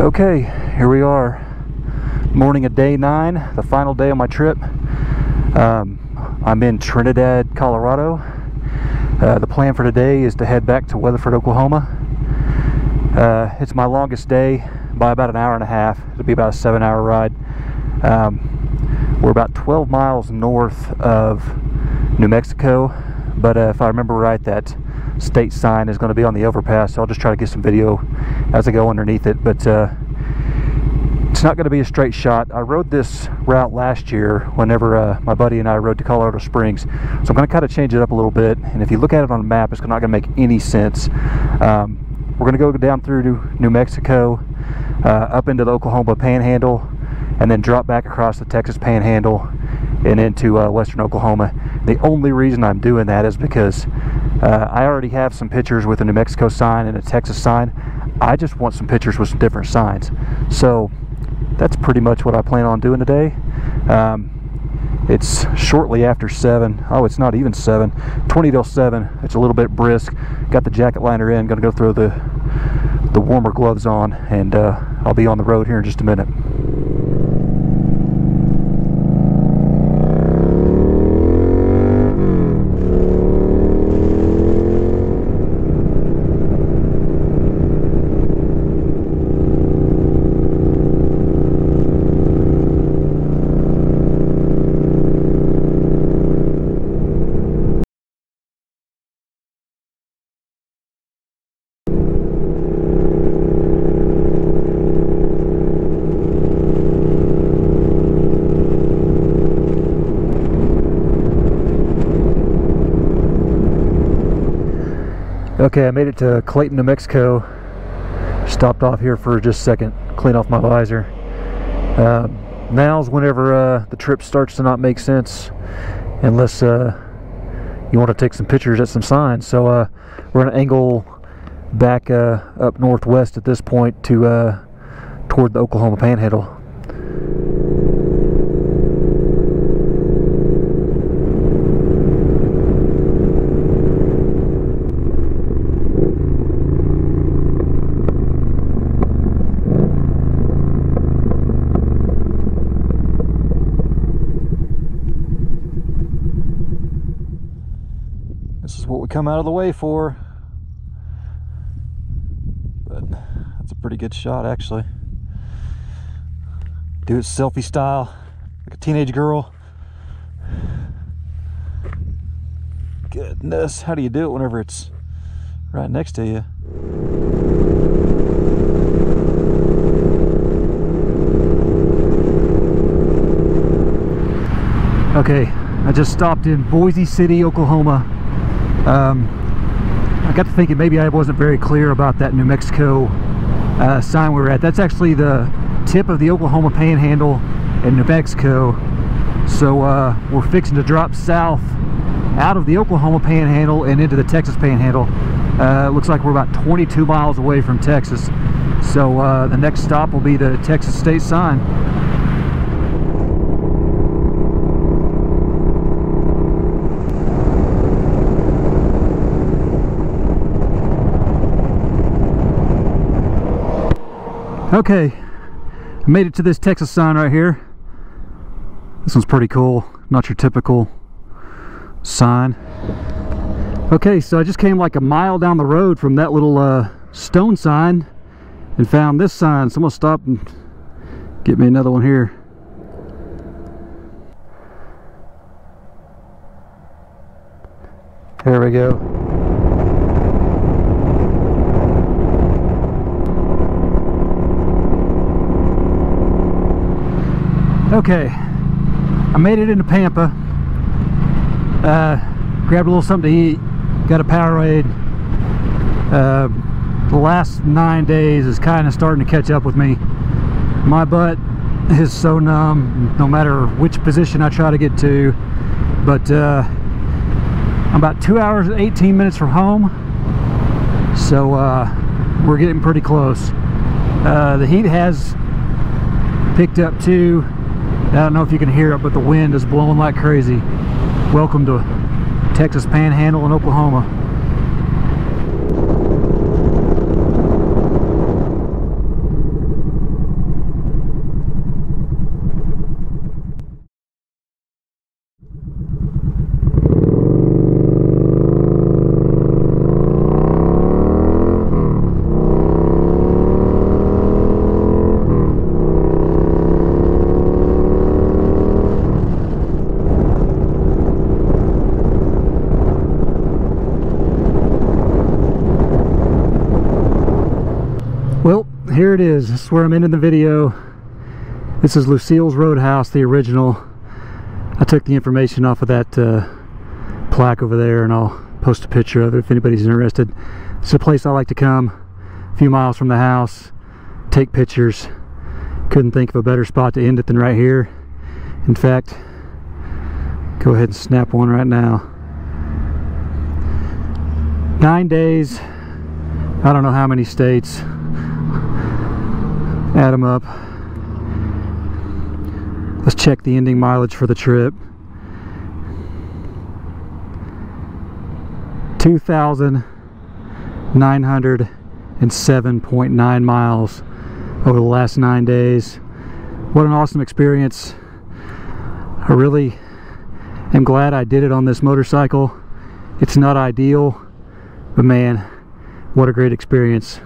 Okay, here we are. Morning of day nine, the final day of my trip. Um, I'm in Trinidad, Colorado. Uh, the plan for today is to head back to Weatherford, Oklahoma. Uh, it's my longest day by about an hour and a half. It'll be about a seven hour ride. Um, we're about 12 miles north of New Mexico, but uh, if I remember right, that state sign is going to be on the overpass. So I'll just try to get some video as I go underneath it. But uh, it's not going to be a straight shot. I rode this route last year whenever uh, my buddy and I rode to Colorado Springs. So I'm going to kind of change it up a little bit. And if you look at it on a map, it's not going to make any sense. Um, we're going to go down through to New Mexico, uh, up into the Oklahoma Panhandle, and then drop back across the Texas Panhandle and into uh, western Oklahoma. The only reason I'm doing that is because uh, I already have some pictures with a New Mexico sign and a Texas sign. I just want some pictures with some different signs. So that's pretty much what I plan on doing today. Um, it's shortly after 7. Oh, it's not even 7. 20 till 7. It's a little bit brisk. Got the jacket liner in. Going to go throw the, the warmer gloves on. And uh, I'll be on the road here in just a minute. Okay, I made it to Clayton, New Mexico. Stopped off here for just a second, clean off my visor. Uh, now's whenever uh, the trip starts to not make sense, unless uh, you want to take some pictures at some signs. So uh, we're going to angle back uh, up northwest at this point to uh, toward the Oklahoma Panhandle. What we come out of the way for. But that's a pretty good shot actually. Do it selfie style, like a teenage girl. Goodness, how do you do it whenever it's right next to you? Okay, I just stopped in Boise City, Oklahoma um, I got to thinking maybe I wasn't very clear about that New Mexico uh, sign we were at. That's actually the tip of the Oklahoma Panhandle in New Mexico. So uh, we're fixing to drop south out of the Oklahoma Panhandle and into the Texas Panhandle. Uh, looks like we're about 22 miles away from Texas. So uh, the next stop will be the Texas state sign. Okay, I made it to this Texas sign right here. This one's pretty cool, not your typical sign. Okay, so I just came like a mile down the road from that little uh, stone sign and found this sign. So I'm gonna stop and get me another one here. There we go. Okay, I made it into Pampa. Uh, grabbed a little something to eat. Got a Powerade. Uh, the last nine days is kind of starting to catch up with me. My butt is so numb, no matter which position I try to get to. But uh, I'm about two hours and 18 minutes from home. So uh, we're getting pretty close. Uh, the heat has picked up too I don't know if you can hear it, but the wind is blowing like crazy. Welcome to Texas Panhandle in Oklahoma. Here it is. This is where I'm ending the video. This is Lucille's Roadhouse, the original. I took the information off of that uh, plaque over there and I'll post a picture of it if anybody's interested. It's a place I like to come, a few miles from the house, take pictures. Couldn't think of a better spot to end it than right here. In fact, go ahead and snap one right now. Nine days, I don't know how many states. Add them up. Let's check the ending mileage for the trip. 2,907.9 miles over the last nine days. What an awesome experience. I really am glad I did it on this motorcycle. It's not ideal, but man, what a great experience.